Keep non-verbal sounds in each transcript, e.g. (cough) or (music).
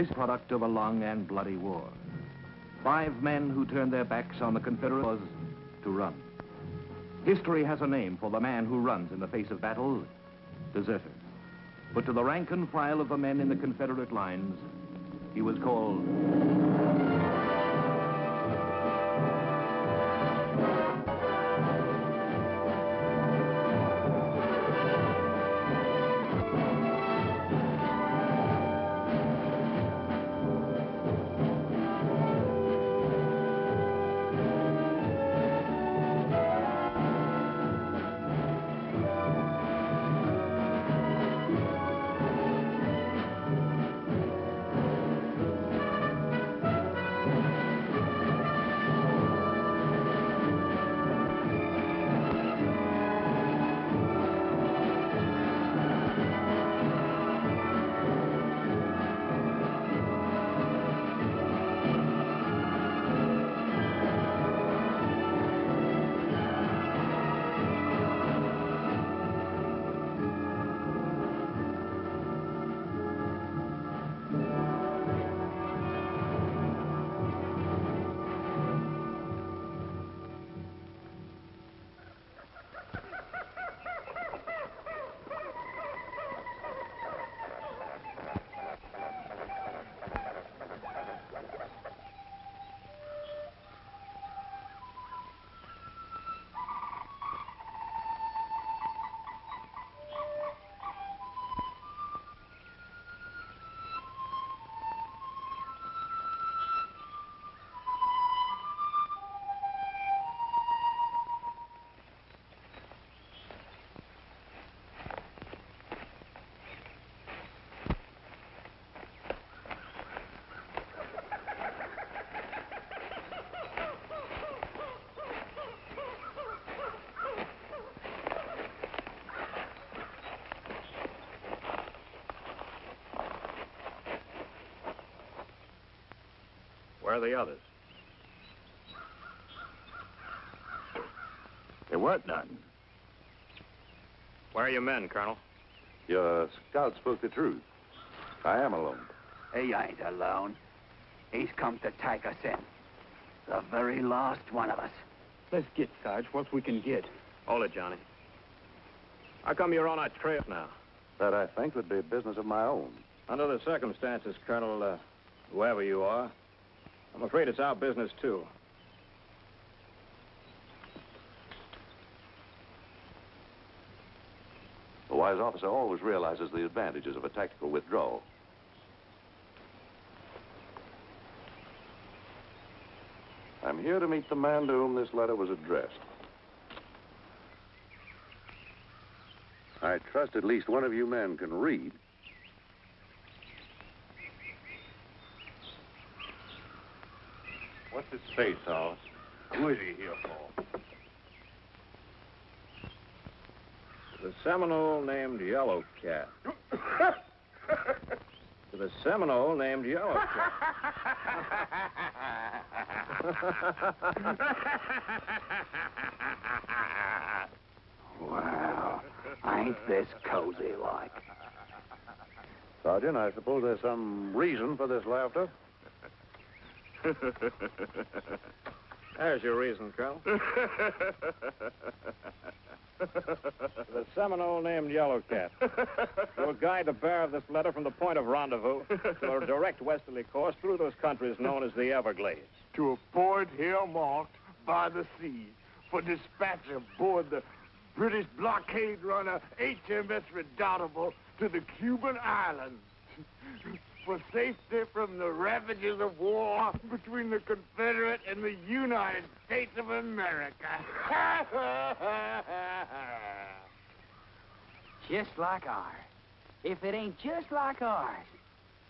This product of a long and bloody war. Five men who turned their backs on the Confederate was to run. History has a name for the man who runs in the face of battle, deserter. But to the rank and file of the men in the Confederate lines, he was called Where are the others? There weren't none. Where are your men, Colonel? Your scout spoke the truth. I am alone. He ain't alone. He's come to take us in. The very last one of us. Let's get, Sarge, what we can get. Hold it, Johnny. How come you're on our trail now? That, I think, would be business of my own. Under the circumstances, Colonel, uh, whoever you are, I'm afraid it's our business, too. A wise officer always realizes the advantages of a tactical withdrawal. I'm here to meet the man to whom this letter was addressed. I trust at least one of you men can read. What's his face, Saul? Who is he here for? The Seminole named Yellow Cat. to (laughs) the Seminole named Yellow Cat. Wow. Ain't this cozy like? Sergeant, I suppose there's some reason for this laughter. (laughs) There's your reason, Colonel. (laughs) the Seminole named Yellow Cat. will guide the bearer of this letter from the point of rendezvous to a direct westerly course through those countries known as the Everglades. To a port here marked by the sea for dispatch aboard the British blockade runner HMS Redoubtable to the Cuban islands. For safety from the ravages of war between the Confederate and the United States of America. (laughs) Just like ours. If it ain't just like ours.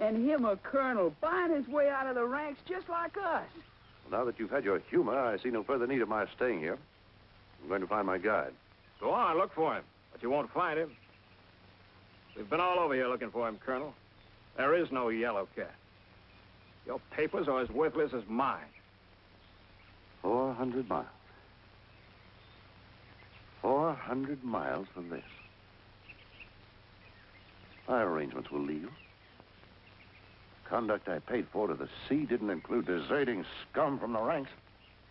And him a colonel buying his way out of the ranks just like us. Well, Now that you've had your humor, I see no further need of my staying here. I'm going to find my guide. Go on, look for him. But you won't find him. We've been all over here looking for him, Colonel. There is no yellow cat. Your papers are as worthless as mine. Four hundred miles. Four hundred miles from this. My arrangements will leave. conduct I paid for to the sea didn't include deserting scum from the ranks.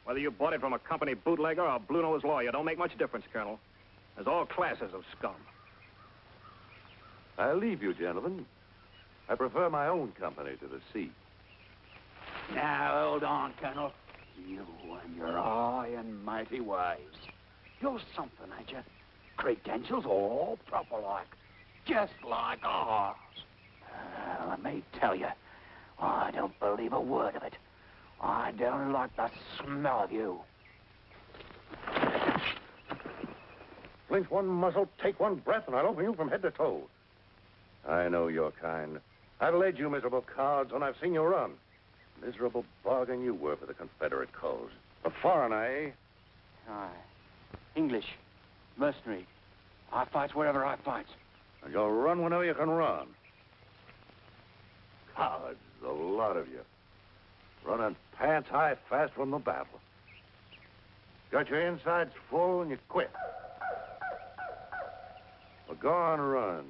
Whether you bought it from a company bootlegger or a blue-nosed lawyer don't make much difference, Colonel. There's all classes of scum. I leave you, gentlemen. I prefer my own company to the sea. Now, hold on, Colonel. You and your high and mighty ways. You're something, ain't you? Credentials all proper like. Just like ours. Uh, let me tell you, I don't believe a word of it. I don't like the smell of you. Flinch one muzzle, take one breath, and I'll open you from head to toe. I know your kind. I've led you miserable cards, and I've seen you run. Miserable bargain you were for the Confederate cause. A foreigner, eh? Aye. English. Mercenary. I fights wherever I fights. And you'll run whenever you can run. Cowards, the lot of you. Running pants high fast from the battle. Got your insides full and you quit. Well, go on and run.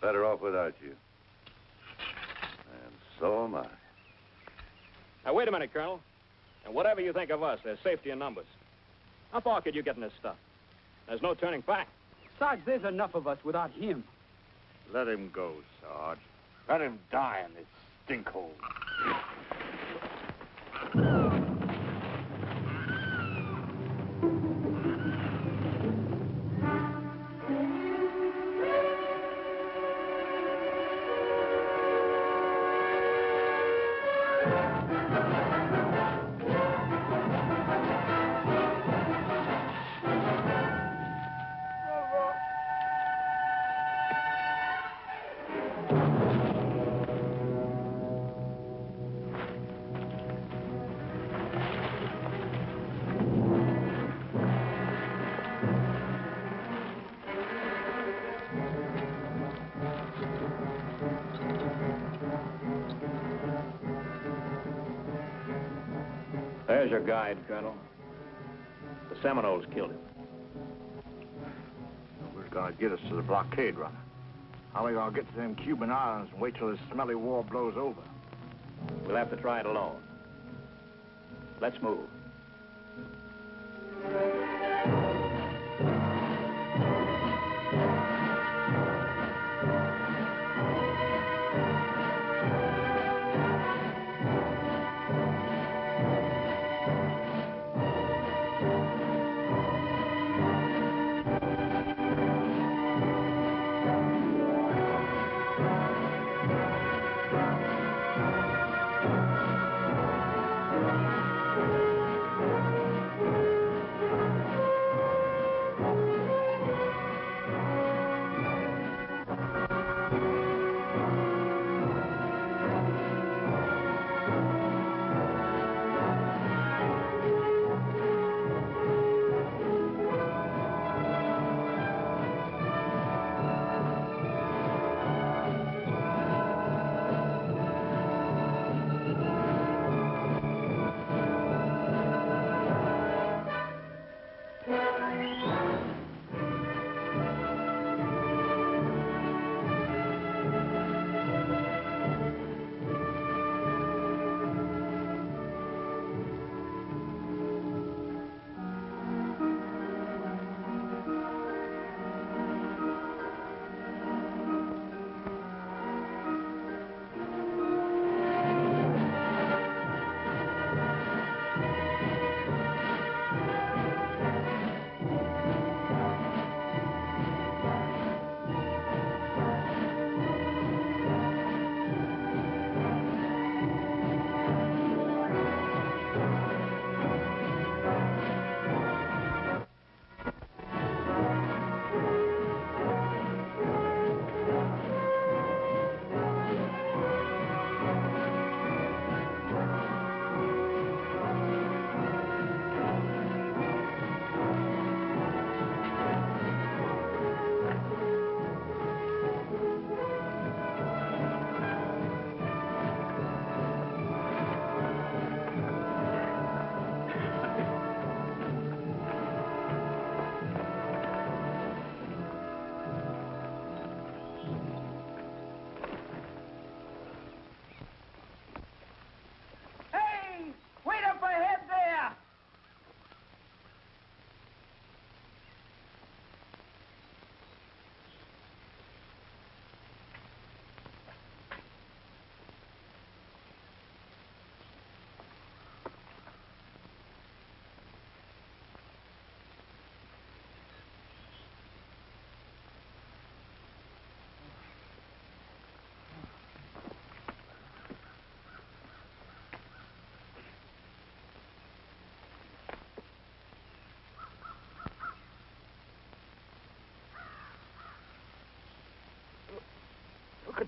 Better off without you. And so am I. Now, wait a minute, Colonel. And whatever you think of us, there's safety in numbers. How far could you get in this stuff? There's no turning back. Sarge, there's enough of us without him. Let him go, Sarge. Let him die in this stinkhole. Guide, Colonel. The Seminoles killed him. Who's gonna get us to the blockade runner? How we gonna get to them Cuban islands and wait till this smelly war blows over? We'll have to try it alone. Let's move.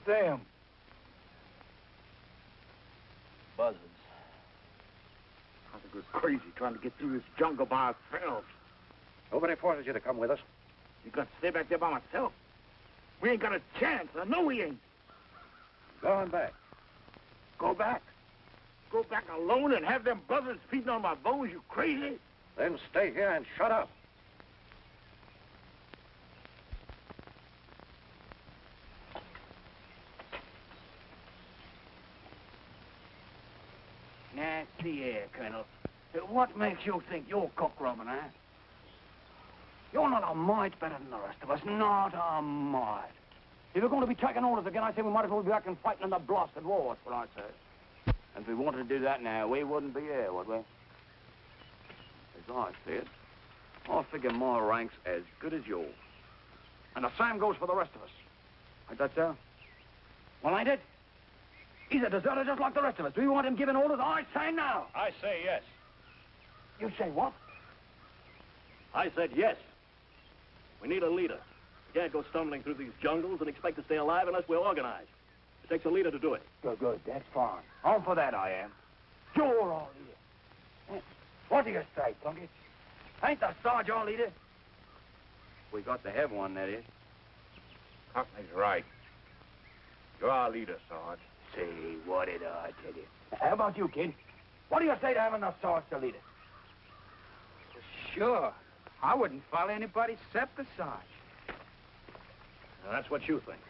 Them? Buzzards. I think we're crazy trying to get through this jungle by ourselves. Nobody forces you to come with us. You got to stay back there by myself. We ain't got a chance. I know we ain't. Going back. Go back. Go back alone and have them buzzards feeding on my bones, you crazy? Then stay here and shut up. Now, see here, Colonel. What makes you think you're cock robbing, eh? You're not a mite better than the rest of us. Not a mite. If we're going to be taking orders again, I say we might as well be back and fighting in the blasted war, that's what I say. And if we wanted to do that now, we wouldn't be here, would we? As I see it, I figure my rank's as good as yours. And the same goes for the rest of us. Ain't that so? Well, ain't it? He's a deserter just like the rest of us. Do you want him giving orders? I say no. I say yes. You say what? I said yes. We need a leader. We can't go stumbling through these jungles and expect to stay alive unless we're organized. It takes a leader to do it. Good, good. That's fine. On for that, I am. You're our leader. Eh, What do you say, Plunkett? Ain't the Sarge our leader? We got to have one, that is. Cockney's right. You're our leader, Sarge. Say, what did I tell you? How about you, kid? What do you say to having the Sarge to lead us? Sure. I wouldn't follow anybody except the Sarge. Now, that's what you think.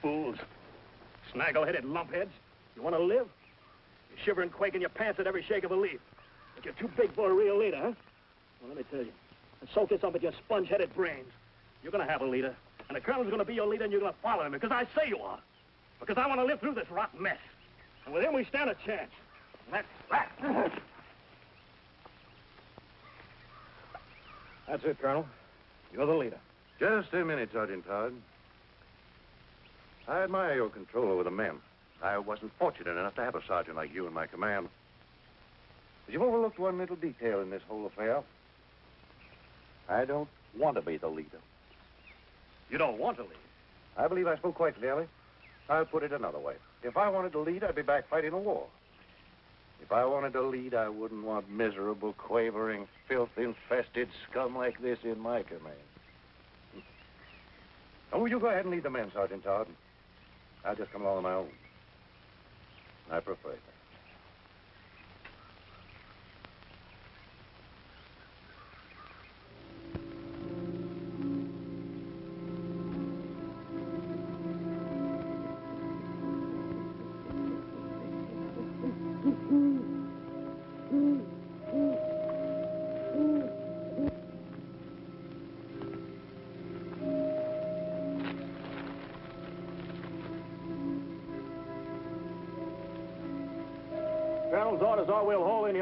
Fools. Snaggle-headed lumpheads. You want to live? You shiver and quake in your pants at every shake of a leaf. But you're too big for a real leader, huh? Well, let me tell you. And soak this up with your sponge-headed brains. You're going to have a leader. And the colonel's going to be your leader, and you're going to follow him, because I say you are. Because I want to live through this rotten mess. And with him, we stand a chance. And that's that. That's it, Colonel. You're the leader. Just a minute, Sergeant Todd. I admire your control over the men. I wasn't fortunate enough to have a sergeant like you in my command. But you've overlooked one little detail in this whole affair. I don't want to be the leader. You don't want to lead. I believe I spoke quite clearly. I'll put it another way. If I wanted to lead, I'd be back fighting a war. If I wanted to lead, I wouldn't want miserable, quavering, filth-infested scum like this in my command. (laughs) Oh, you go ahead and lead the men, Sergeant Todd. I'll just come along on my own. I prefer that.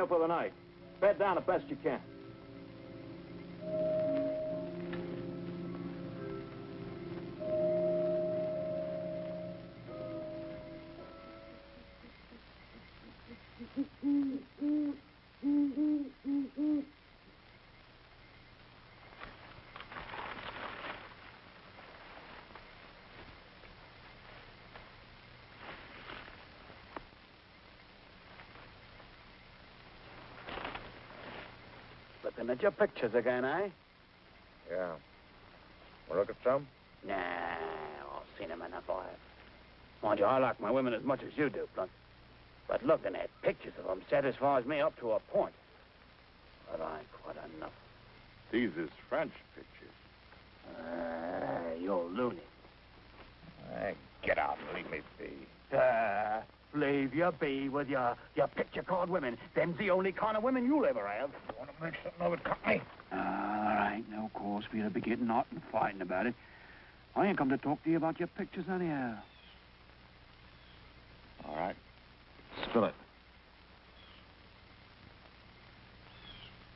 For the night. Bed down the best you can. At your pictures again, eh? Yeah. Want to look at some? Nah, I've seen 'em enough, I have. Mind you, I like my women as much as you do, Blunt. But looking at pictures of 'em satisfies me up to a point. But I ain't quite enough. These is French pictures. Ah, you're loony. Hey, get out and leave me be. Ah, leave you be with your, your picture card women. Them's the only kind of women you'll ever have. You Want to make something of it, Cockney? Ah, there ain't no cause for you to be getting hot and fighting about it. I ain't come to talk to you about your pictures anyhow. All right. Spill it.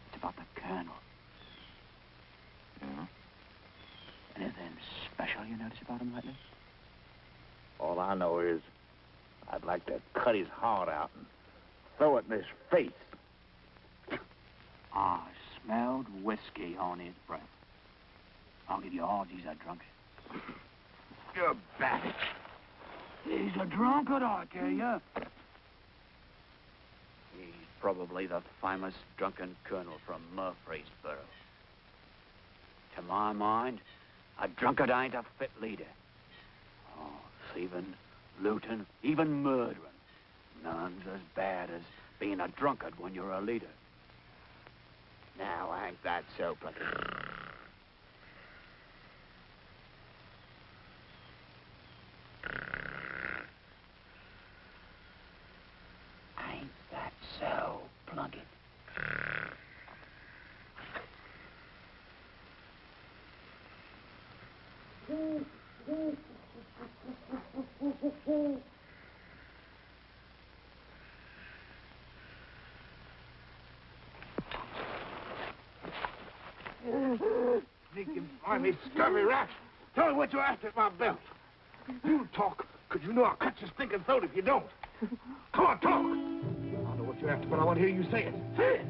It's about the colonel. Yeah? Anything special you notice about him lately? All I know is I'd like to cut his heart out and throw it in his face. Ah, I smelled whiskey on his breath. I'll give you odds he's a drunkard. You're back. He's a drunkard, I tell you. He's probably the famous drunken colonel from Murfreesboro. To my mind, a drunkard ain't a fit leader. Oh, thieving, looting, even murdering. None's as bad as being a drunkard when you're a leader. Now, ain't that so, Plucky? Ain't that so, Plunkett? Sneaking, slimy, scurvy rat. Tell me what you're after at my belt. You talk, because you know I'll cut your stinking throat if you don't. Come on, talk. I know what you're after, but I want to hear you say it. Say it.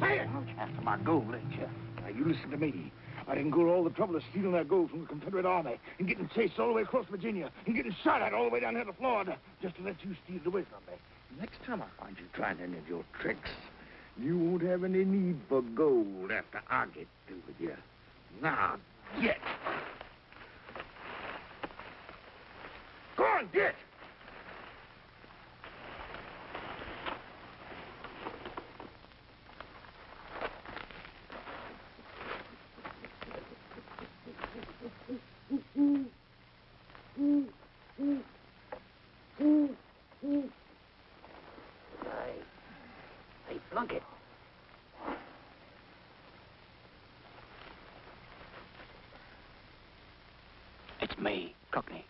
Say it. After my gold, ain't you? Now, you listen to me. I didn't go to all the trouble of stealing that gold from the Confederate Army and getting chased all the way across Virginia and getting shot at all the way down here to Florida just to let you steal it away from me. Next time I find you trying any of your tricks, you won't have any need for gold after I get through with you. Now, get. Go on, get. Hey, hey, Plunkett. It's me, Cockney.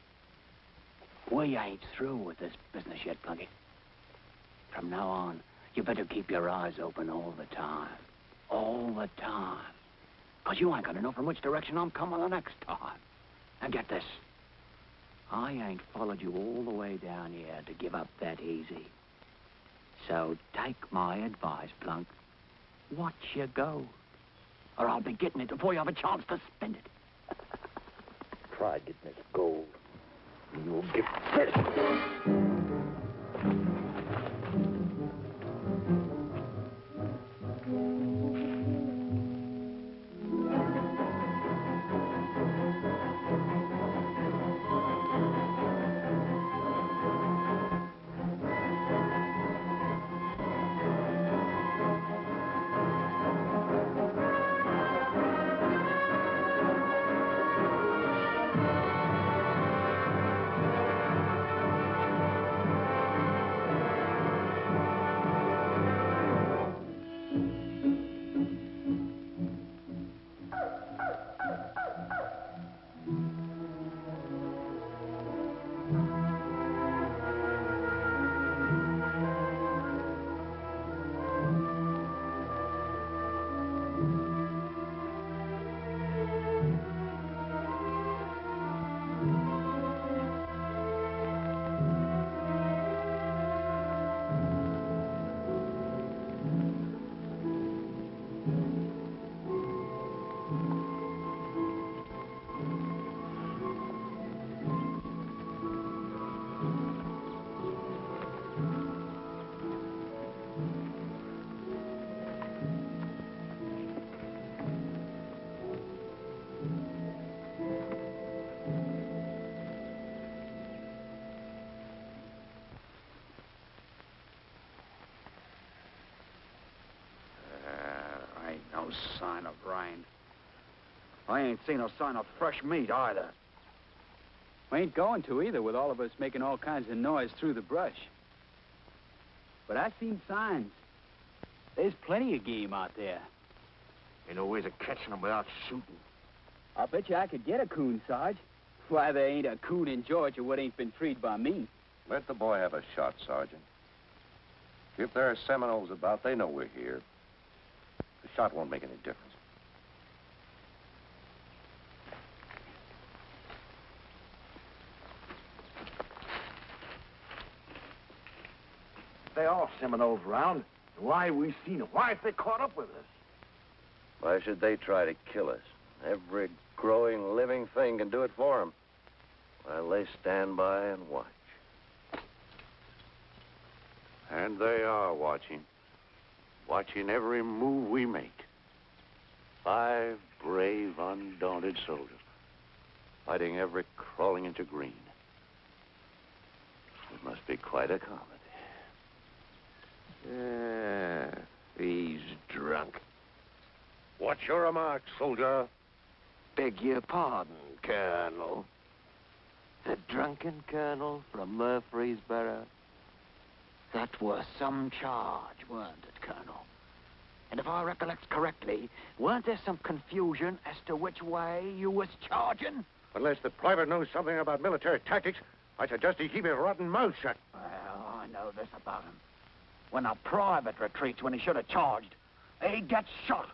We ain't through with this business yet, Plunkett. From now on, you better keep your eyes open all the time. All the time. Because you ain't gonna know from which direction I'm coming the next time. And get this. I ain't followed you all the way down here to give up that easy. So take my advice, Plunk. Watch your go. Or I'll be getting it before you have a chance to spend it. Try getting this gold. You'll get There ain't seen no sign of fresh meat either. We ain't going to either, with all of us making all kinds of noise through the brush. But I've seen signs. There's plenty of game out there. Ain't no ways of catching them without shooting. I'll bet you I could get a coon, Sarge. Why, there ain't a coon in Georgia what ain't been freed by me. Let the boy have a shot, Sergeant. If there are Seminoles about, they know we're here. The shot won't make any difference. They are Seminoles around. Why we seen them? Why if they caught up with us? Why should they try to kill us? Every growing living thing can do it for them. While they stand by and watch. And they are watching. Watching every move we make. Five brave, undaunted soldiers. Fighting every crawling into green. It must be quite a comedy. Yeah, he's drunk. What's your remark, soldier? Beg your pardon, Colonel. The drunken colonel from Murfreesboro? That was some charge, weren't it, Colonel? And if I recollect correctly, weren't there some confusion as to which way you was charging? Unless the private knows something about military tactics, I suggest he keep his rotten mouth shut. Well, I know this about him. When a private retreats when he should have charged, he gets shot.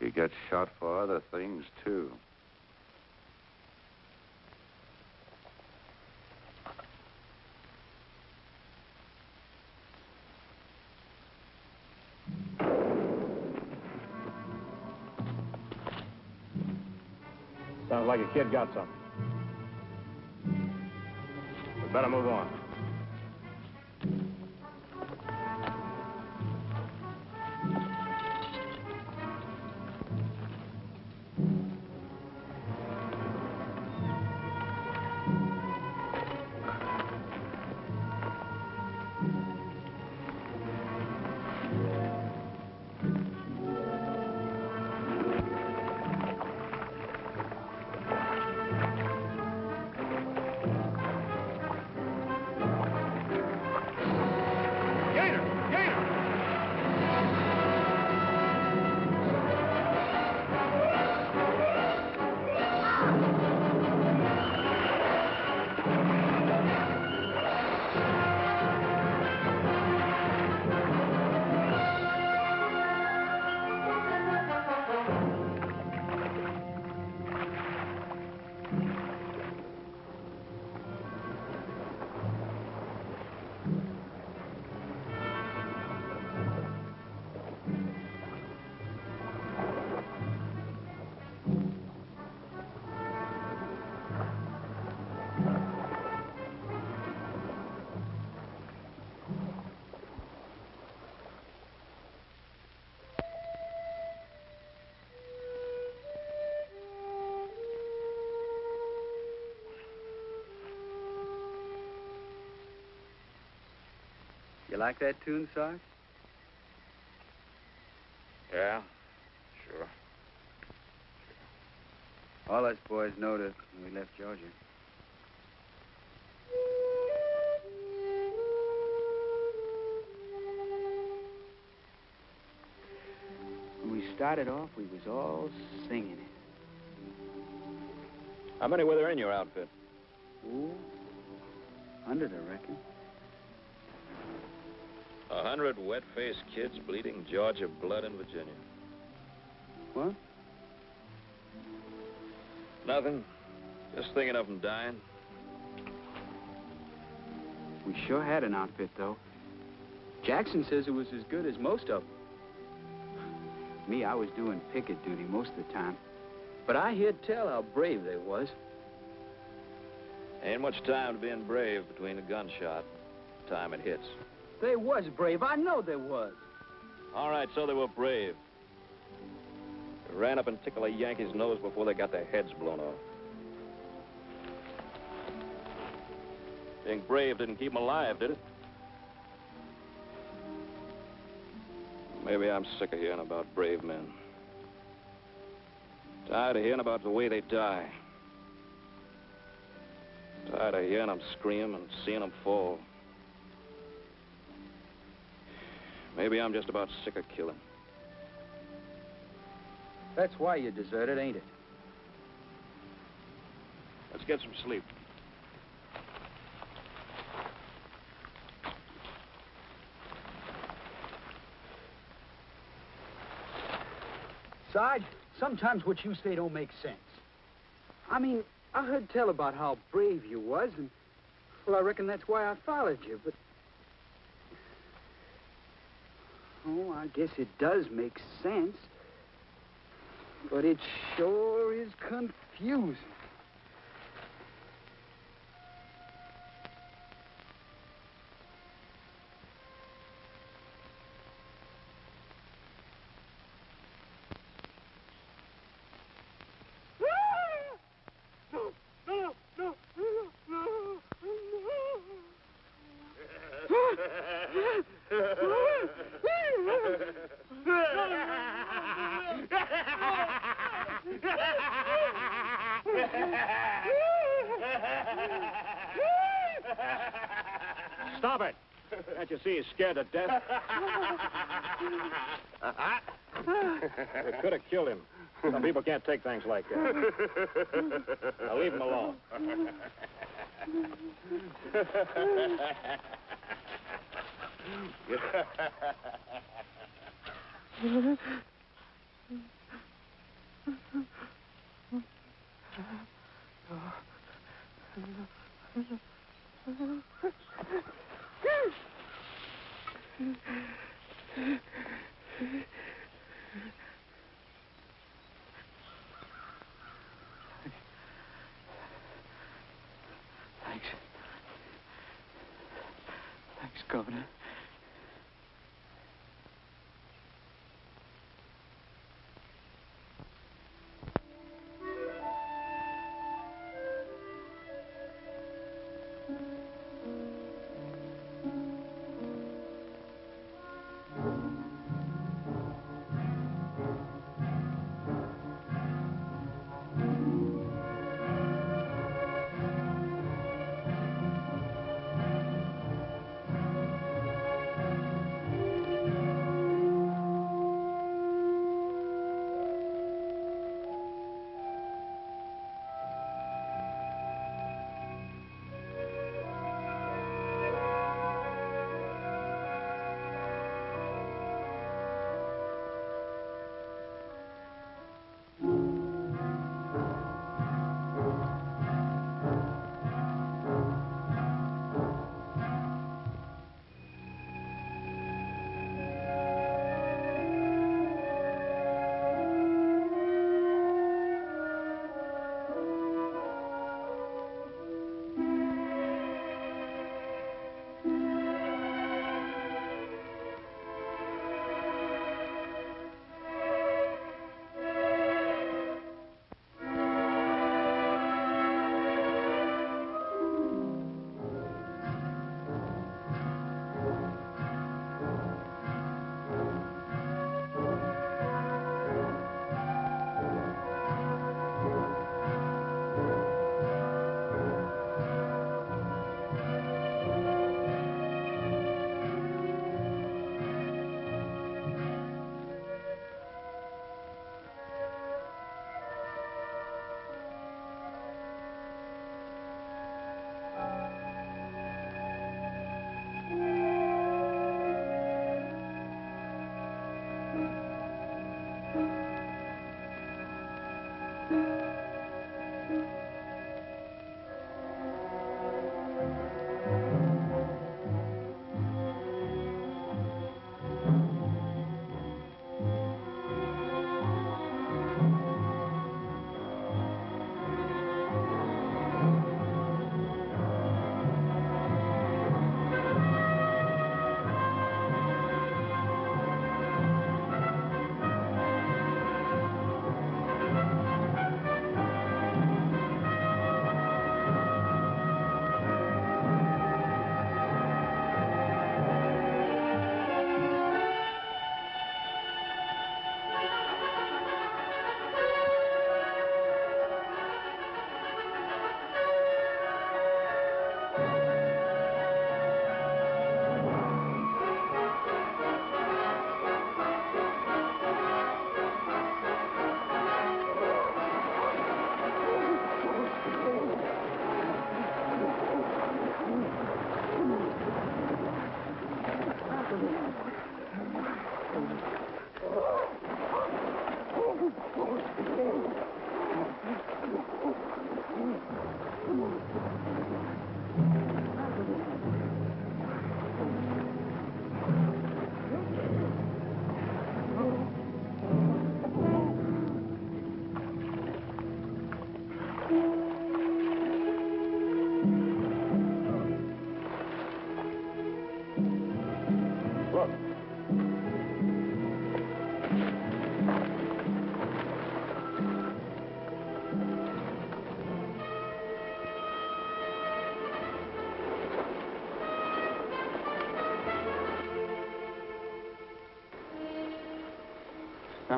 He gets shot for other things, too. Sounds like a kid got something. We better move on. You like that tune, Sarge? Yeah, sure. All us boys knowed it when we left Georgia. When we started off, we was all singing it. How many were there in your outfit? Ooh, hundred, I reckon. Hundred wet-faced kids bleeding Georgia blood in Virginia. What? Nothing. Just thinking of them dying. We sure had an outfit, though. Jackson says it was as good as most of them. Me, I was doing picket duty most of the time. But I hear tell how brave they was. Ain't much time to being brave between a gunshot and the time it hits. They was brave. I know they was. All right, so they were brave. They ran up and tickled a Yankee's nose before they got their heads blown off. Being brave didn't keep them alive, did it? Maybe I'm sick of hearing about brave men. Tired of hearing about the way they die. Tired of hearing them scream and seeing them fall. Maybe I'm just about sick of killing. That's why you deserted, ain't it? Let's get some sleep. Sarge, sometimes what you say don't make sense. I mean, I heard tell about how brave you was, and, well, I reckon that's why I followed you, but... Oh, I guess it does make sense. But it sure is confusing. Stop it! Can't you see he's scared to death? It could have killed him. Some people can't take things like that. Now leave him alone. (laughs) Governor.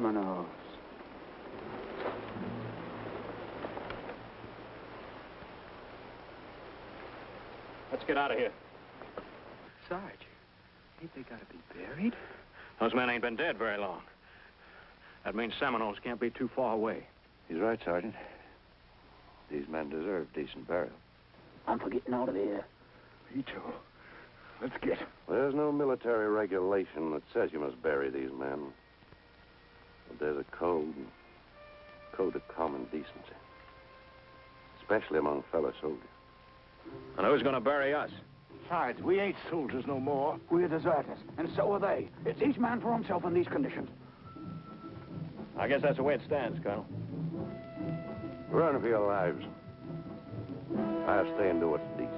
Seminoles. Let's get out of here. Sarge, ain't they gotta be buried? Those men ain't been dead very long. That means Seminoles can't be too far away. He's right, Sergeant. These men deserve decent burial. I'm for getting out of here. Me too. Let's get. There's no military regulation that says you must bury these men. But there's a code. Code of common decency. Especially among fellow soldiers. And who's going to bury us? Besides, we ain't soldiers no more. We're deserters, and so are they. It's each man for himself in these conditions. I guess that's the way it stands, Colonel. Run for your lives. I'll stay and do what's decent.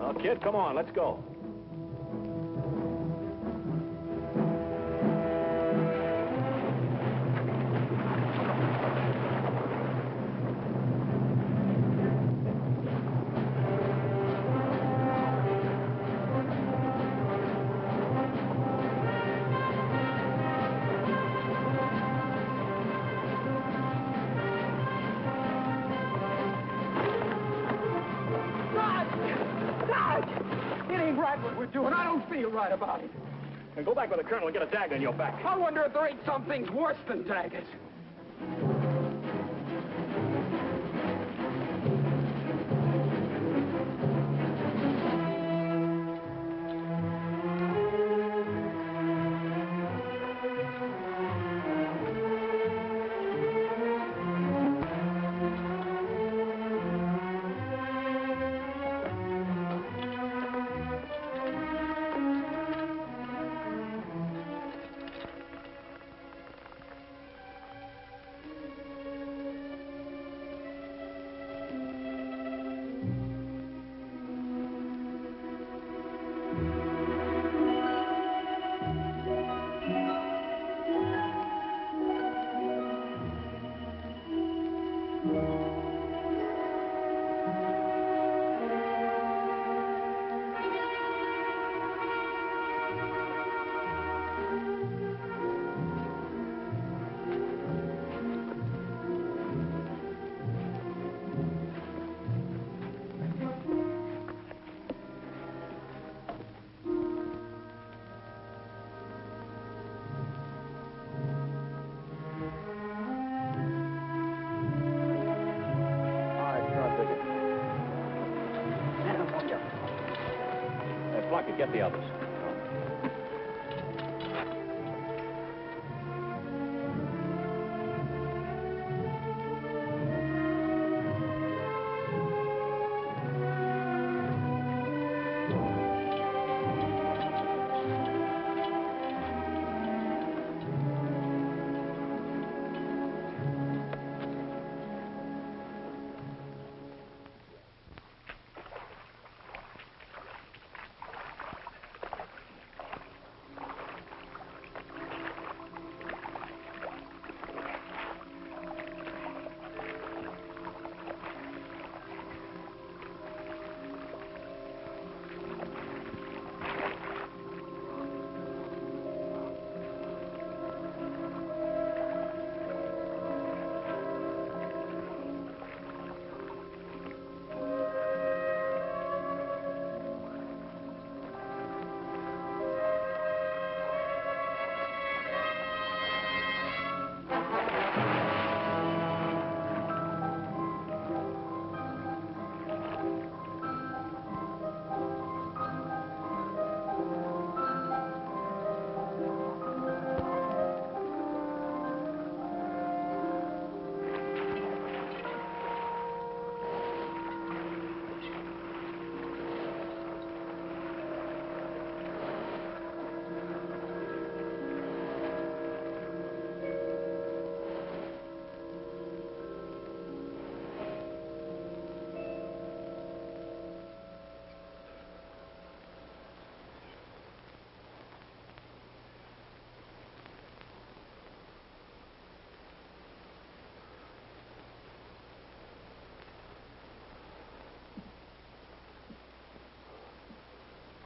Well, kid, come on, let's go. Right about it. Go back with the colonel and get a dagger in your back. I wonder if there ain't some things worse than daggers. Get the others.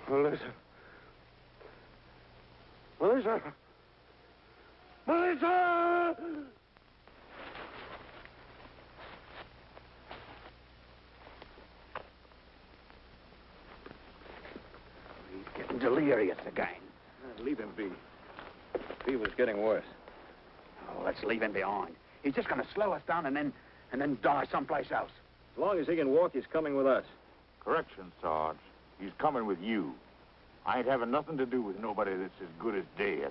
Well, listen. Melissa! Melissa! He's getting delirious again. Leave him be. Fever's getting worse. Oh, let's leave him behind. He's just going to slow us down and then, and then die someplace else. As long as he can walk, he's coming with us. Correction, Sarge. He's coming with you. I ain't having nothing to do with nobody that's as good as dead.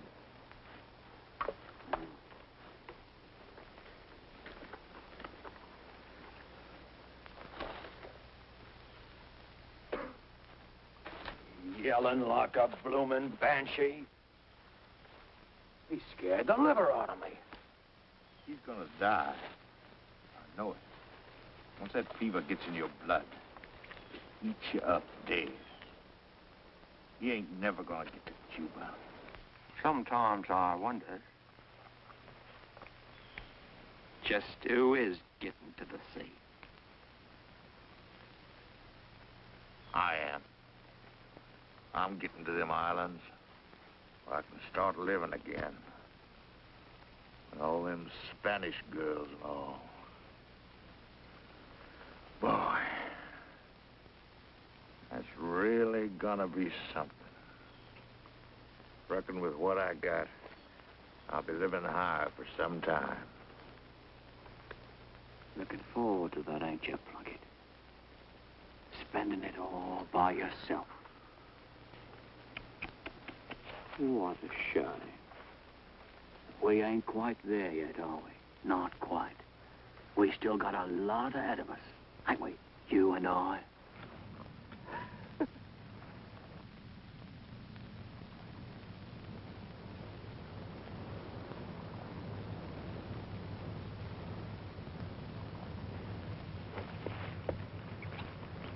Yelling like a bloomin' banshee. He scared the liver out of me. He's gonna die. I know it. Once that fever gets in your blood, it eats you up dead. He ain't never gonna get to Cuba. Sometimes I wonder just who is getting to the sea. I am. I'm getting to them islands where I can start living again. And all them Spanish girls and all. Boy, that's really gonna be something. Reckon with what I got, I'll be living high for some time. Looking forward to that, ain't you, Plunkett? Spending it all by yourself. What a shame. We ain't quite there yet, are we? Not quite. We still got a lot ahead of us, ain't we? You and I.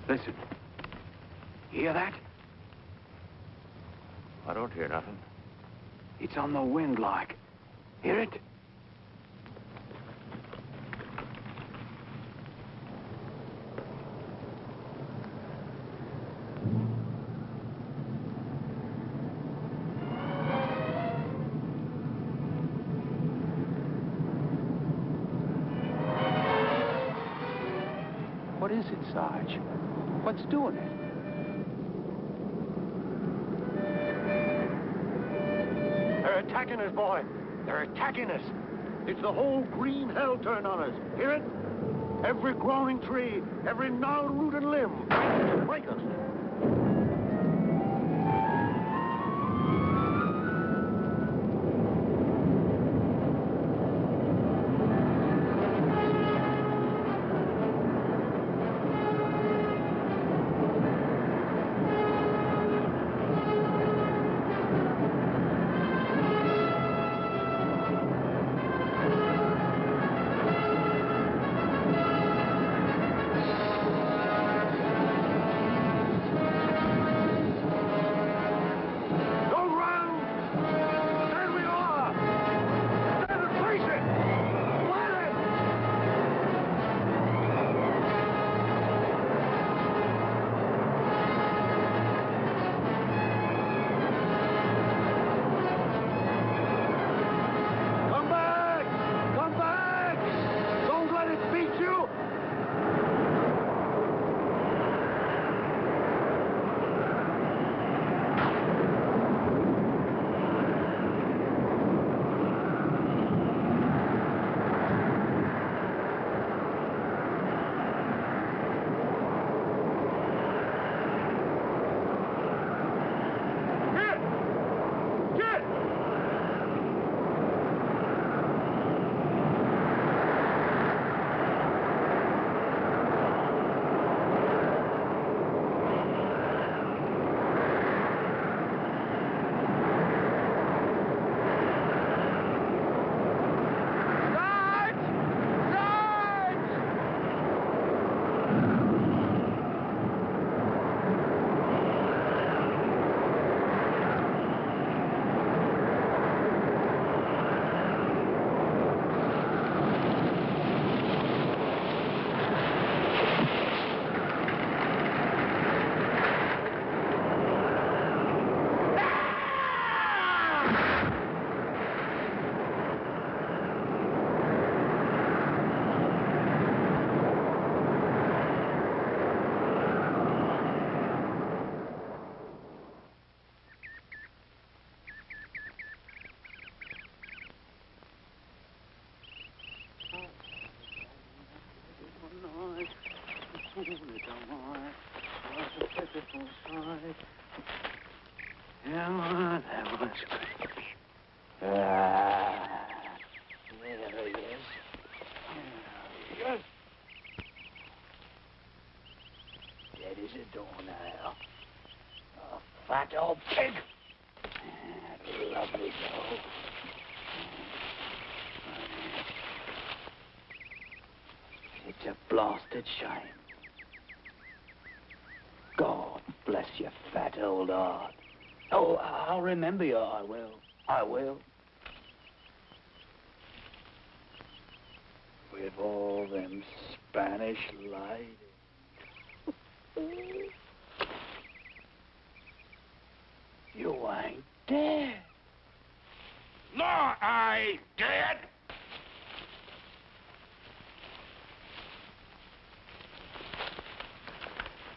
Listen. Hear that? I don't hear nothing. It's on the wind like. Hear it? Boy. They're attacking us. It's the whole green hell turned on us. Hear it? Every growing tree, every gnarled root and limb, break us. A fat old pig. Ah, Lovely dog. It's a blasted shame. God bless your fat old heart. Oh, I'll remember you, I will. I will. With all them Spanish ladies. you ain't dead. No, I ain't dead.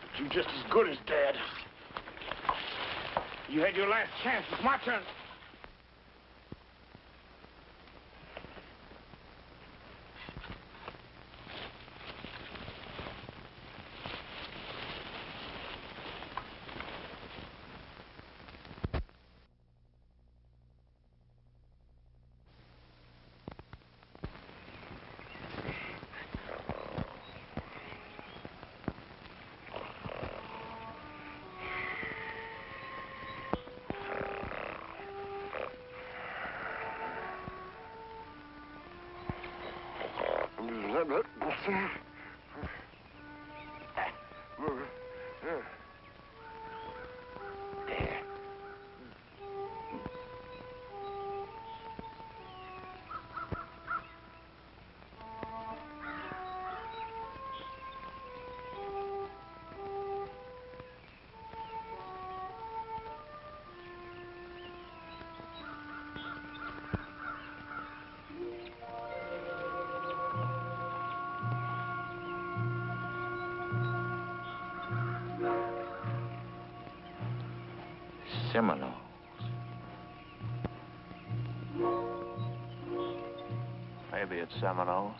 But you just as good as dead. You had your last It's my turn. Seminoles. Maybe it's Seminoles.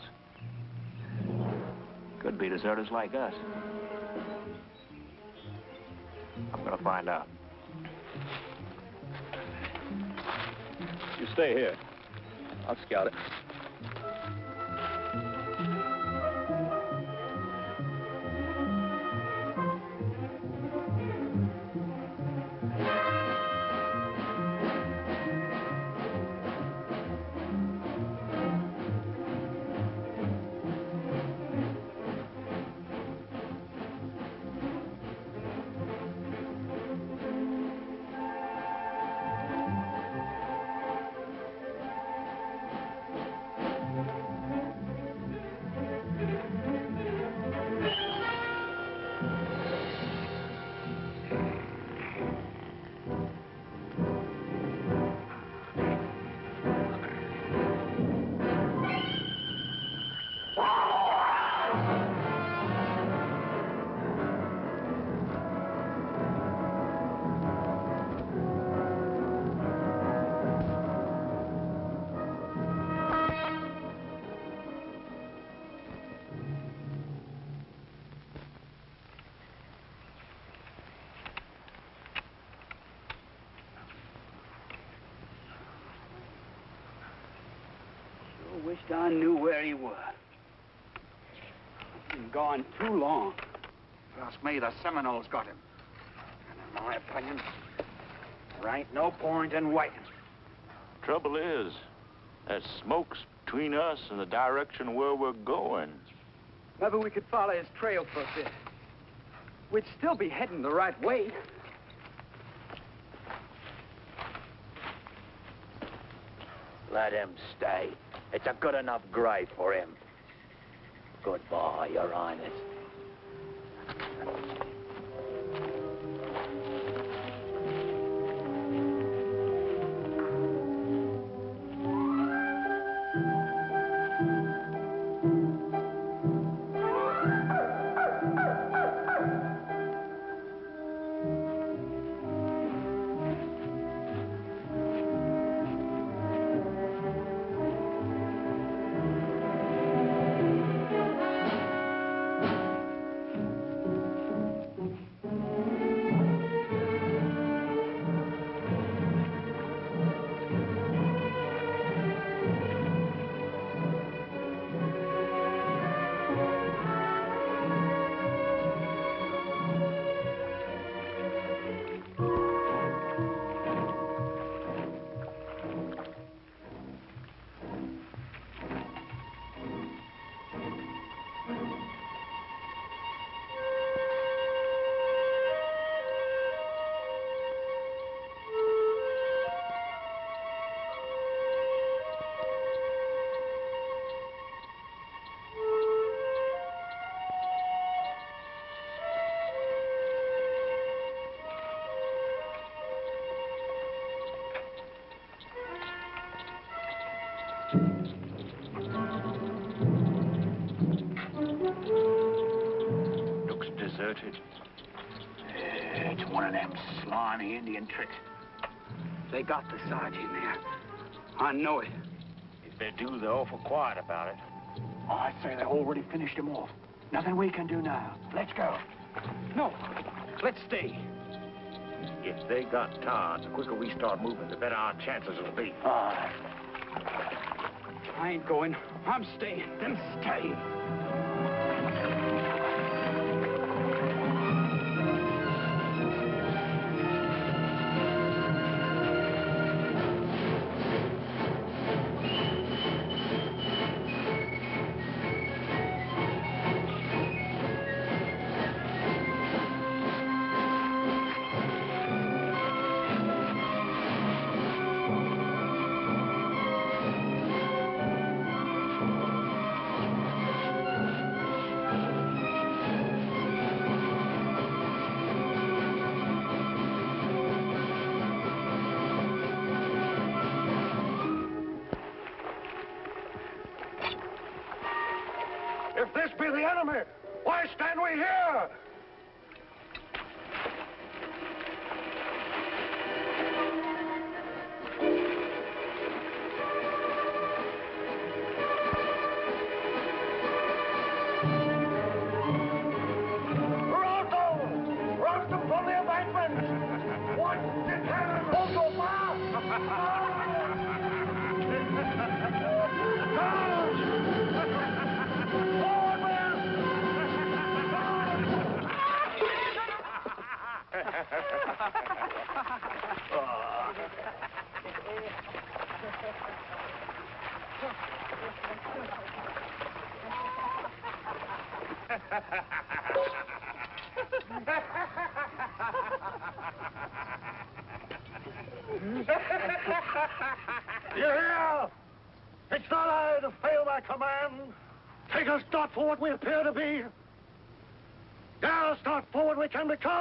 Could be deserters like us. I'm gonna find out. You stay here. I'll scout it. If me, the Seminoles got him. And in my opinion, there ain't no point in waiting. Trouble is, that smoke's between us and the direction where we're going. Maybe we could follow his trail for a bit. We'd still be heading the right way. Let him stay. It's a good enough grave for him. Goodbye, Your Highness. Looks deserted. It's one of them slimy Indian tricks. They got the Sarge in there. I know it. If they do, they're awful quiet about it. I say they already finished him off. Nothing we can do now. Let's go. No, let's stay. If they got Todd, the quicker we start moving, the better our chances will be. Aye. I ain't going. I'm staying. Then stay. Be why stand we here? What we appear to be. Dare us not for what we can become.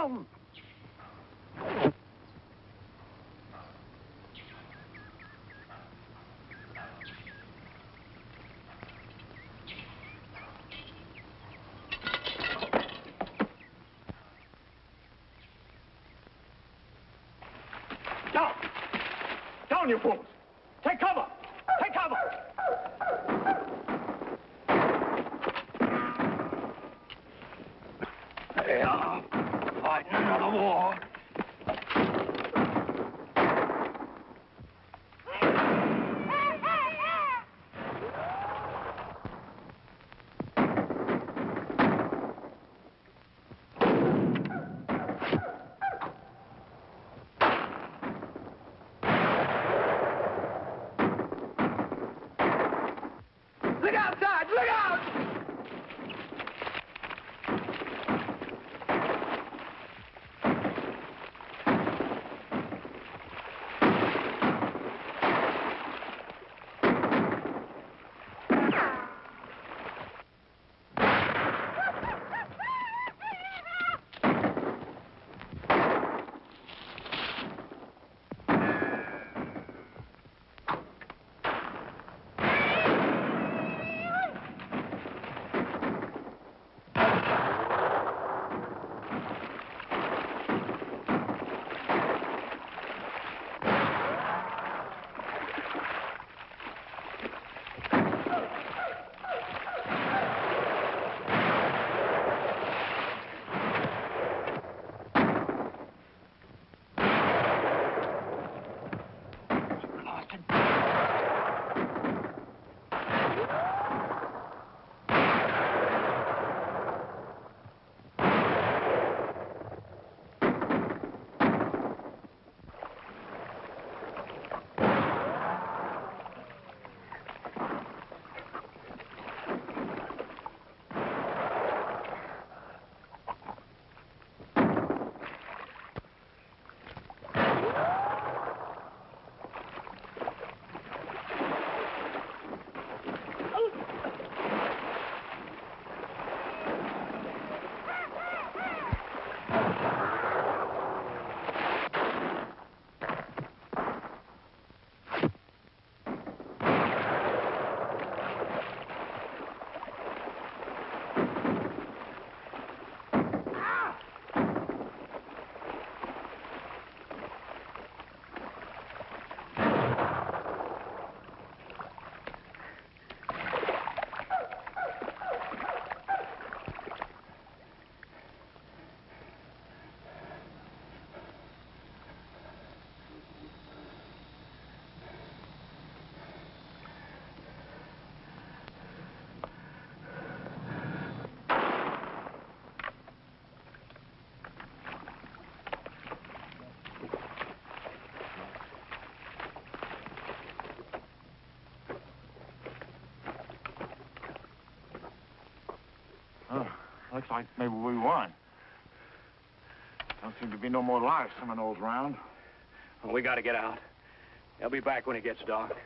Looks like maybe we won. Don't seem to be no more live Seminoles around. Well, we gotta get out. They'll be back when it gets dark.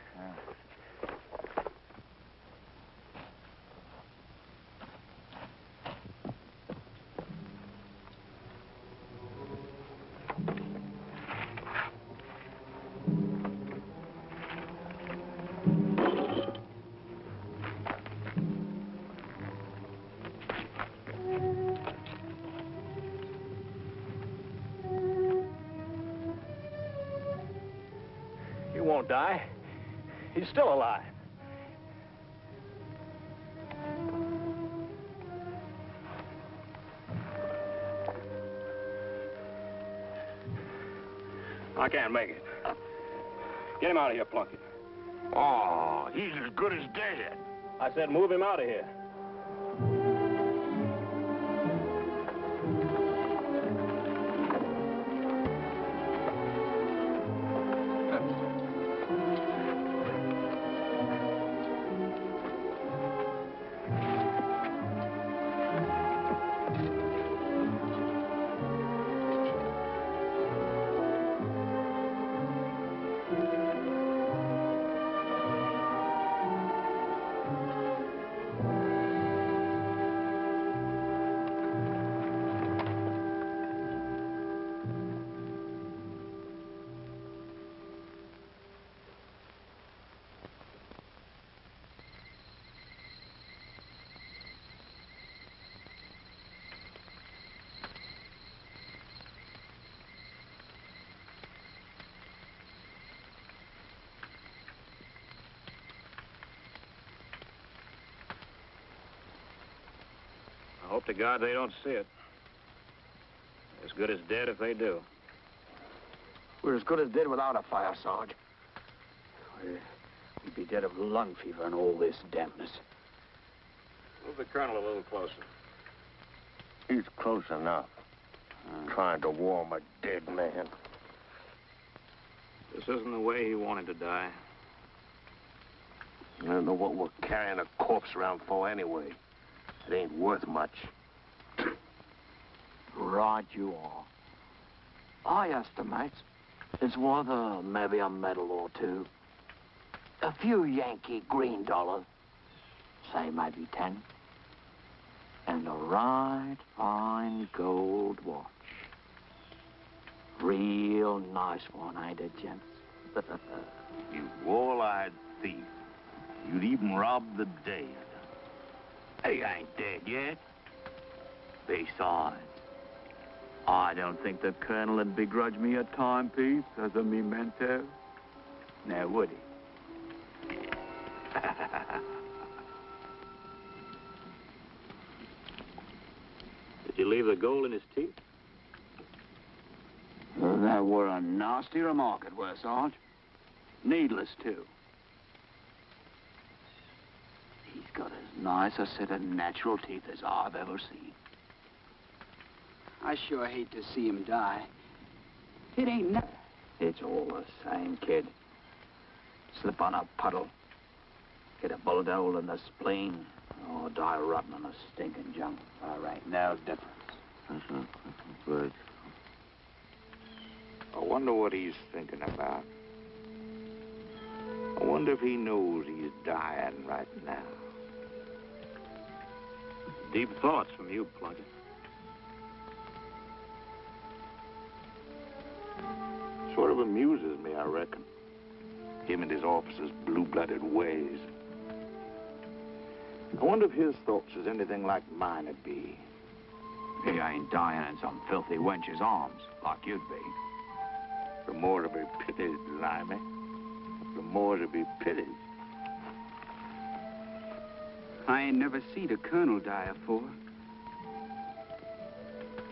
Won't die. He's still alive. I can't make it. Get him out of here, Plunkett. Oh, he's as good as dead. I said move him out of here. God they don't see it. As good as dead if they do. We're as good as dead without a fire, Sarge. We're- We'd be dead of lung fever and all this dampness. Move the colonel a little closer. He's close enough. Hmm. Trying to warm a dead man. This isn't the way he wanted to die. I don't know what we're carrying a corpse around for anyway. It ain't worth much. Right you are. I estimate it's worth uh, maybe a medal or two. A few Yankee green dollars. Say maybe ten. And a right fine gold watch. Real nice one, ain't it, gents? (laughs) You wall-eyed thief. You'd even rob the dead. He ain't dead yet. Besides, I don't think the colonel would begrudge me a timepiece as a memento. Now, would he? (laughs) Did you leave the gold in his teeth? Well, that were a nasty remark, it were, Sarge. Needless, too. He's got as nice a set of natural teeth as I've ever seen. I sure hate to see him die. It ain't nothing. It's all the same, kid. Slip on a puddle. Get a bullet hole in the spleen. Or die rotten in a stinking junk. All right, now difference. Good. (laughs) I wonder what he's thinking about. I wonder if he knows he's dying right now. Deep thoughts from you, Plunkett. Sort of amuses me, I reckon. Him and his officers' blue-blooded ways. I wonder if his thoughts is anything like mine would be. He ain't dying in some filthy wench's arms, like you'd be. The more to be pitied, Limey. The more to be pitied. I ain't never seen a colonel die afore.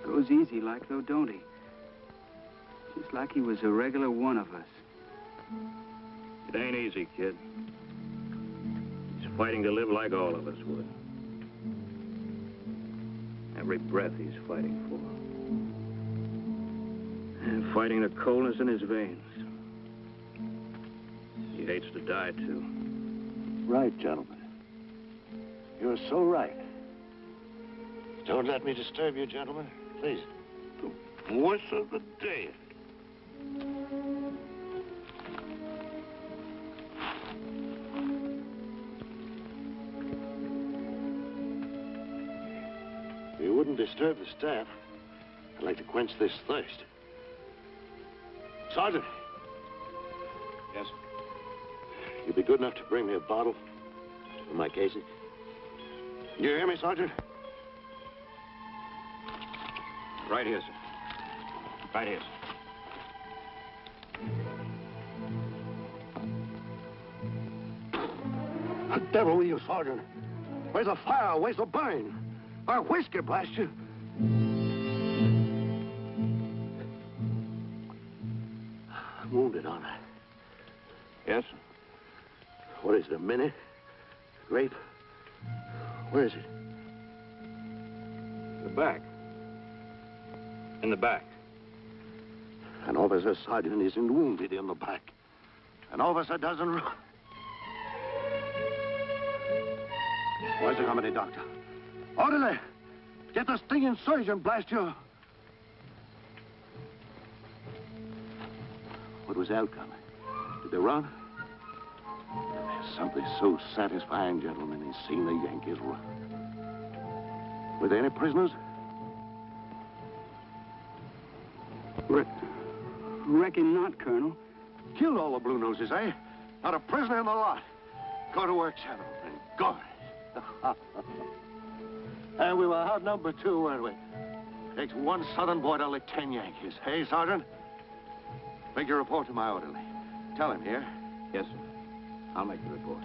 Goes easy like though, don't he? Just like he was a regular one of us. It ain't easy, kid. He's fighting to live like all of us would. Every breath he's fighting for. And fighting the coldness in his veins. He hates to die, too. Right, gentlemen. You're so right. Don't let me disturb you, gentlemen. Please. The voice of the dead. You wouldn't disturb the staff, I'd like to quench this thirst. Sergeant. Yes, You'd be good enough to bring me a bottle for my Casey. You hear me, Sergeant? Right here, sir. Right here, sir. The devil with you, Sergeant. Where's the fire? Where's the burn? Our whiskey, blast you. I'm wounded, aren't I? Yes. What is it, a minute? Grape? Where is it? The back. In the back. An officer sergeant isn't wounded in the back. An officer doesn't run. Where's the company doctor? Orderly! Get the stinging surgeon, blast you! What was the outcome? Did they run? There's something so satisfying, gentlemen, in seeing the Yankees run. Were there any prisoners? Re- reckon not, Colonel. Killed all the blue noses, eh? Not a prisoner in the lot. Go to work, gentlemen. Go. And (laughs) we were outnumbered too, weren't we? Takes one southern boy to lick ten Yankees. Hey, Sergeant? Make your report to my orderly. Tell him here. Yes, sir. I'll make the report.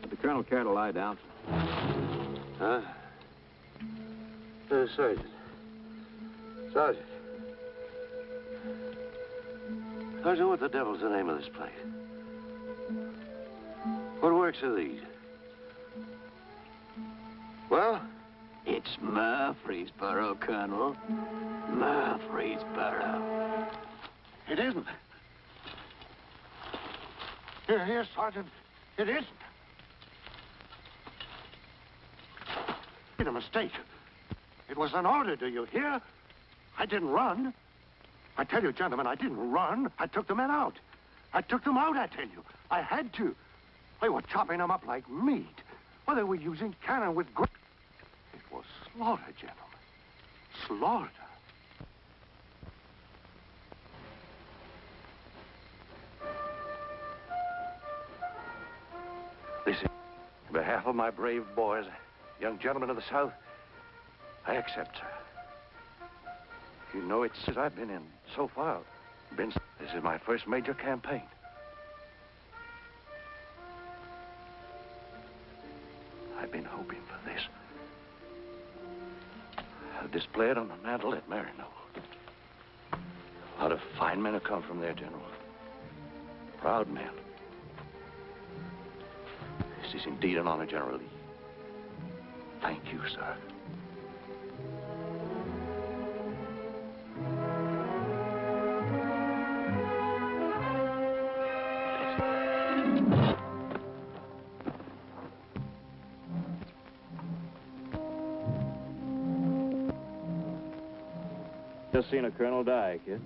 Would the colonel care to lie down? Huh? Uh, Sergeant. Sergeant. Sergeant, what the devil's the name of this place? What works are these? Well? It's Murfreesboro, Colonel. Murfreesboro. It isn't. Here, here, Sergeant. It isn't. Made a mistake. It was an order, do you hear? I didn't run. I tell you, gentlemen, I didn't run. I took the men out. I took them out, I tell you. I had to. They were chopping them up like meat. Well, they were using cannon with slaughter, gentlemen. Slaughter. Listen, on behalf of my brave boys, young gentlemen of the South, I accept, sir. You know, it's as I've been in so far. Been, this is my first major campaign. I've been hoping for this. I'll display it on the mantle at Marino. A lot of fine men have come from there, General. Proud men. This is indeed an honor, General Lee. Thank you, sir. Seen a colonel die, kid.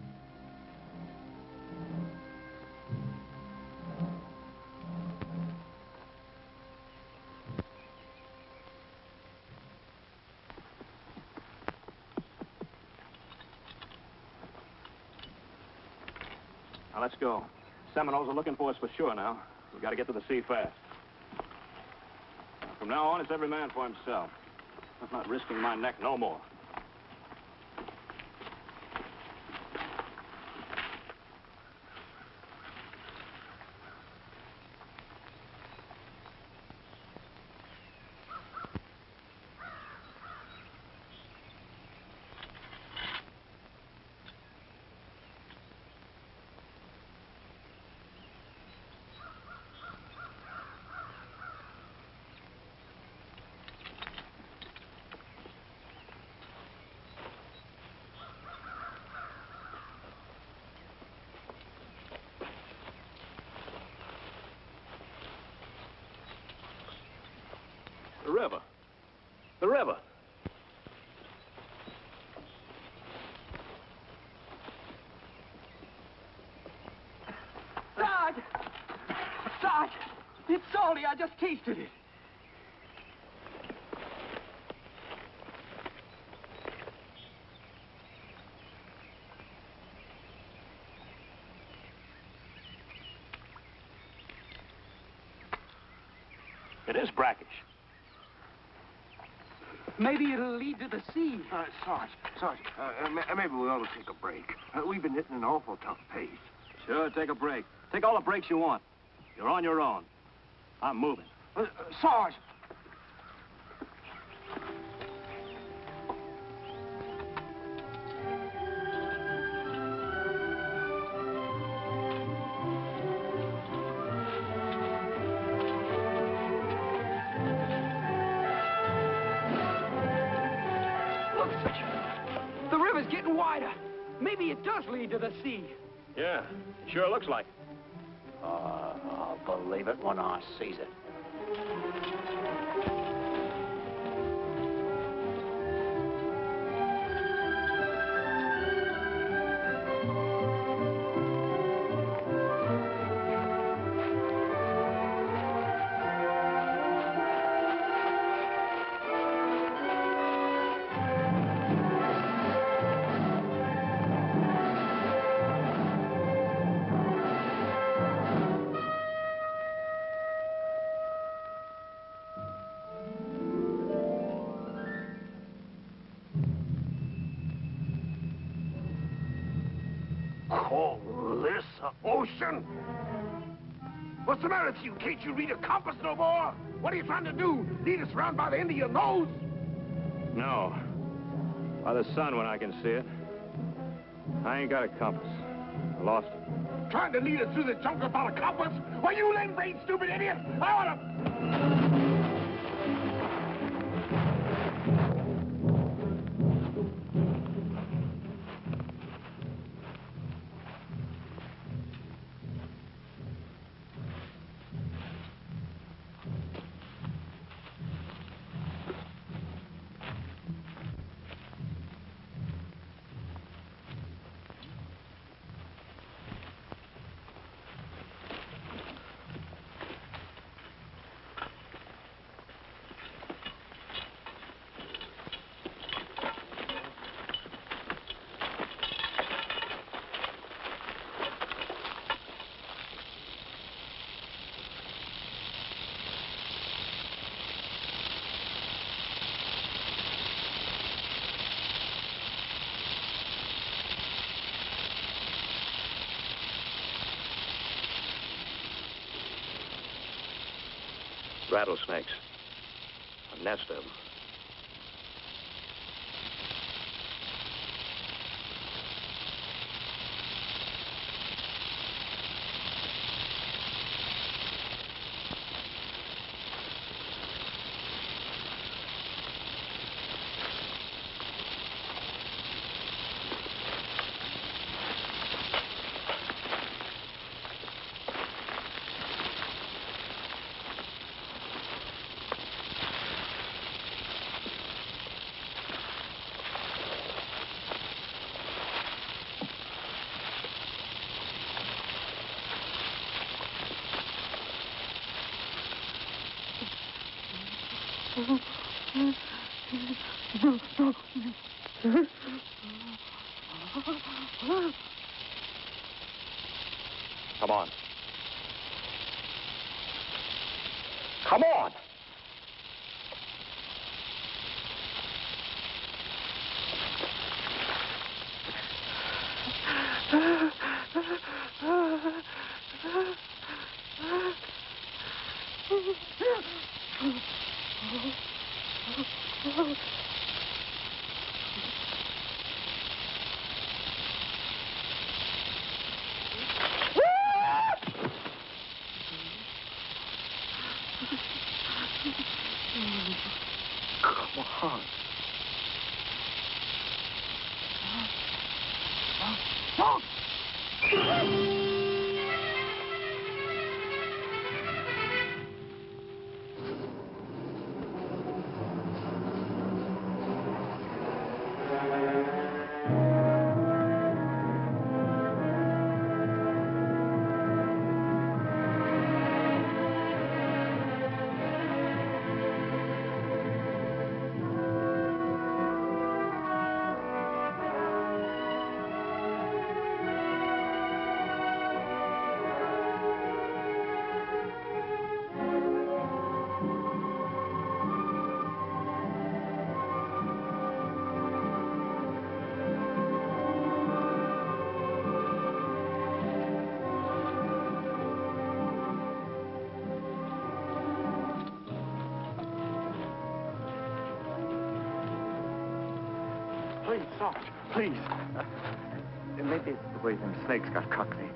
Now, let's go. Seminoles are looking for us for sure now. We've got to get to the sea fast. From now on, it's every man for himself. I'm not risking my neck no more. The river. The river. Sarge, it's salty. I just tasted it. It is brackish. Maybe it'll lead to the sea. Uh, Sarge, Sarge, uh, uh, maybe we ought to take a break. Uh, we've been hitting an awful tough pace. Sure, take a break. Take all the breaks you want. You're on your own. I'm moving. Uh, uh, Sarge! Look, the river's getting wider. Maybe it does lead to the sea. Yeah, sure looks like. I'll believe it when I sees it. You? Can't you read a compass no more? What are you trying to do? Lead us around by the end of your nose? No. By the sun when I can see it. I ain't got a compass. I lost it. Trying to lead us through the jungle without a compass? Why, you lame-brained stupid idiot! I ought to... A please. Uh, maybe it's the way them snakes got Cockney.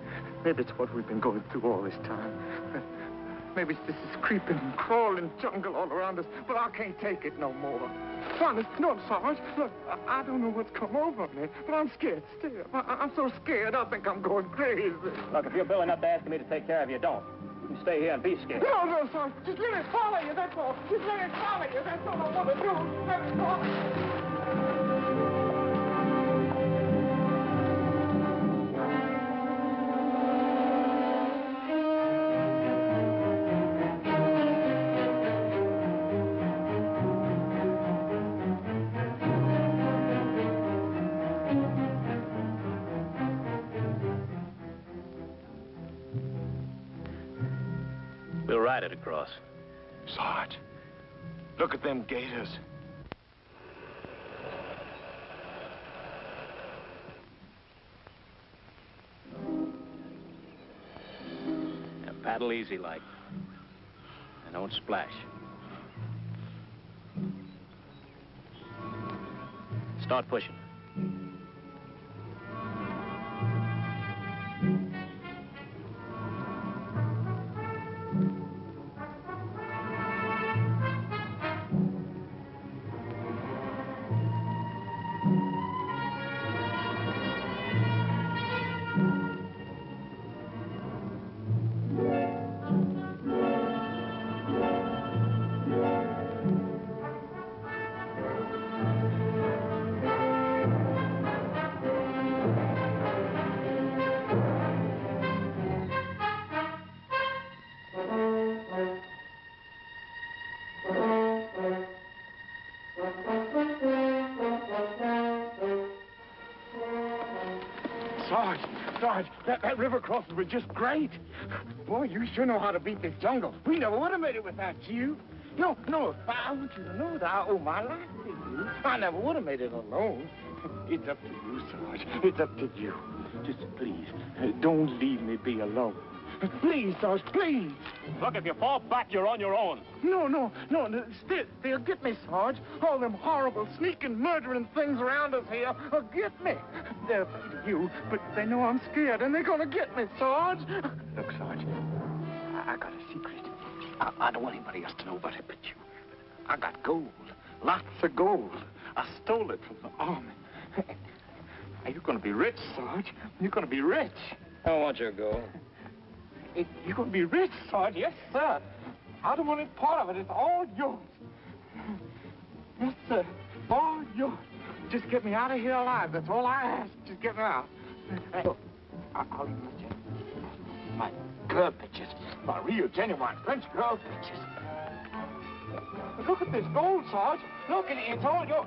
Maybe it's what we've been going through all this time. Maybe it's this creeping and crawling jungle all around us, but I can't take it no more. Honest, no, Sarge. Look, I, I don't know what's come over me, but I'm scared still. I, I'm so scared I think I'm going crazy. Look, if you're Bill enough to ask me to take care of you, don't. You can stay here and be scared. No, no, Sarge. Just let it follow you, that's all. Just let it follow you. That's all I want to do. Let it follow you. Them gators. Now paddle easy like. And don't splash. Start pushing. Sarge, that, that river crossing was just great. Boy, you sure know how to beat this jungle. We never would have made it without you. No, no, I, I want you to know that I owe my life to you. I never would have made it alone. (laughs) It's up to you, Sarge. It's up to you. Just please, don't leave me be alone. Please, Sarge, please. Look, if you fall back, you're on your own. No, no, no, no, still, they'll get me, Sarge. All them horrible, sneaking, murdering things around us here will get me. They're afraid of you, but they know I'm scared, and they're gonna get me, Sarge. Look, Sarge, I, I got a secret. I, I don't want anybody else to know about it but you. I got gold, lots of gold. I stole it from the army. (laughs) Are you gonna be rich, Sarge? You're gonna be rich. I want your gold. It, you're going to be rich, Sarge. Yes, sir. I don't want any part of it. It's all yours. Yes, sir. All yours. Just get me out of here alive. That's all I ask. Just get me out. Hey, look, I'll even let you. My girl pictures. My real, genuine French girl pictures. Look at this gold, Sarge. Look, at it, it's all yours.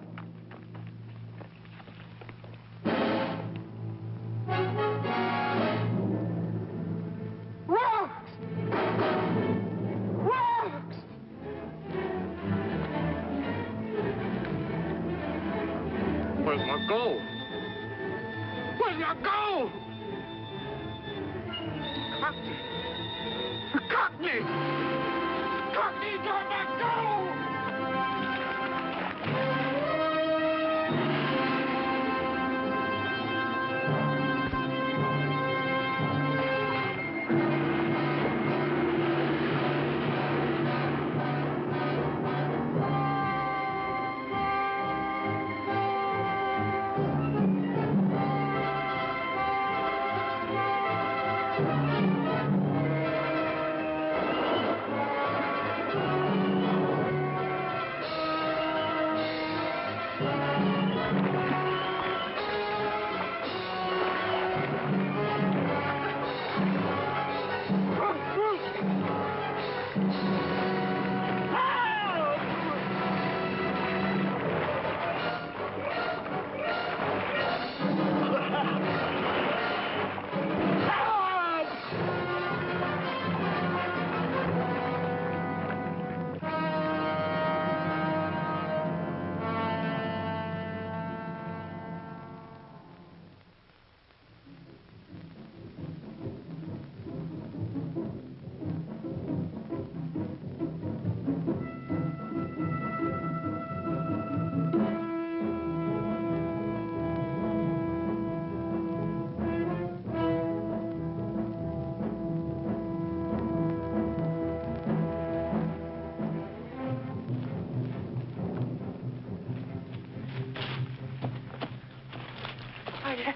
I,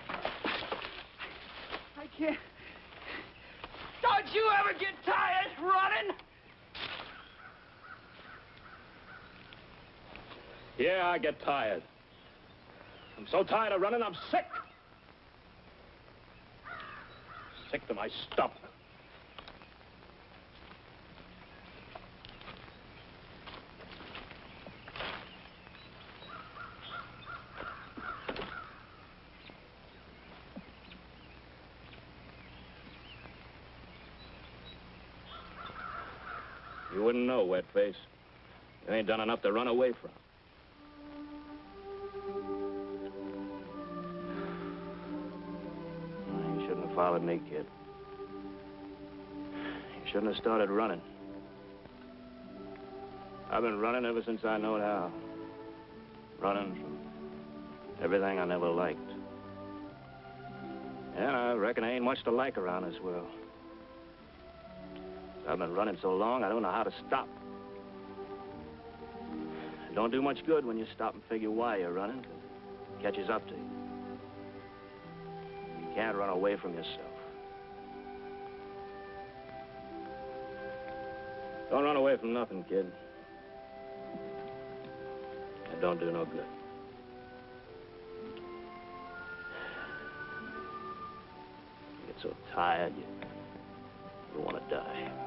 I can't. Don't you ever get tired running? Yeah, I get tired. I'm so tired of running, I'm sick. Sick to my stomach. You ain't done enough to run away from. You shouldn't have followed me, kid. You shouldn't have started running. I've been running ever since I know how. Running from everything I never liked. And I reckon I ain't much to like around this world. I've been running so long, I don't know how to stop. Don't do much good when you stop and figure why you're running. 'cause it catches up to you. You can't run away from yourself. Don't run away from nothing, kid. It don't do no good. You get so tired, you, you want to die.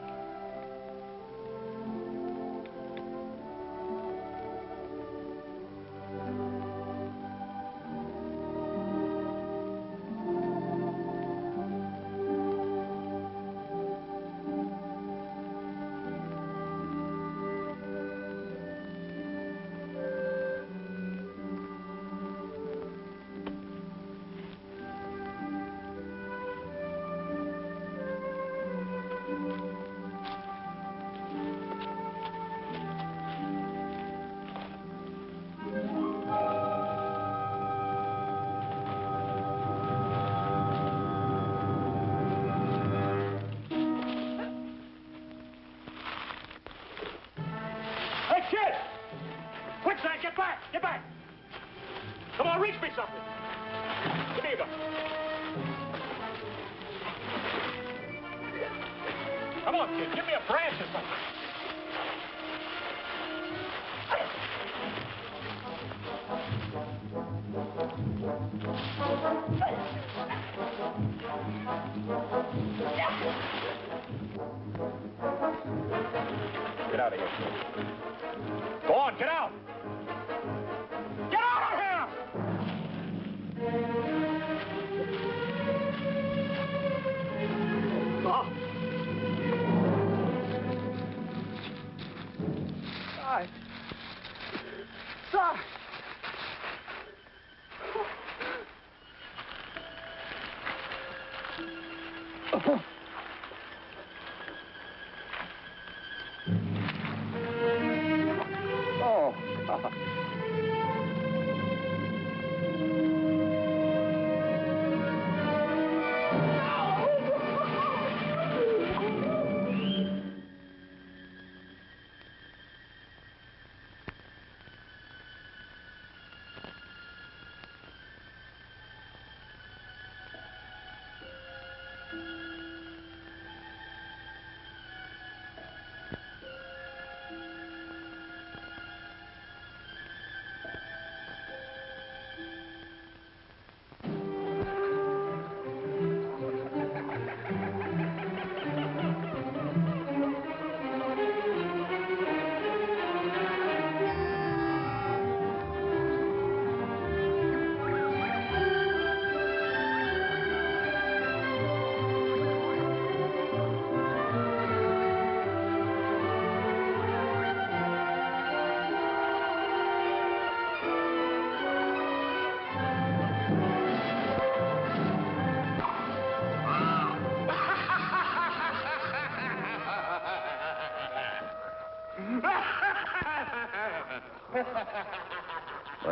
Come on, kid, give me a branch or something.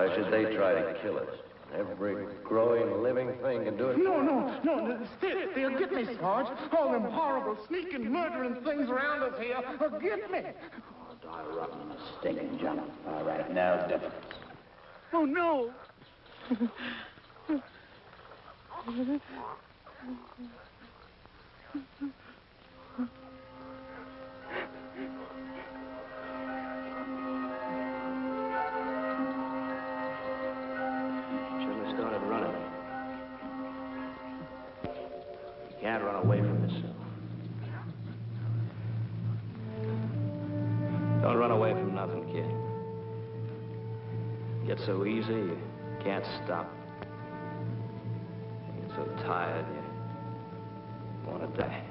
Why should they try to kill us? Every growing living thing can do it. No, no, no, no, still, they'll get me, Sarge. All them horrible, sneaking, murdering things around us here will get me. Die rotten in a stinking junk. All right, now difference. Oh, no. (laughs) so easy, you can't stop. You get so tired, you want to die.